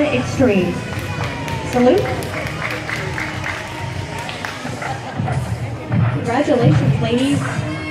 Extreme. Salute. Congratulations, ladies.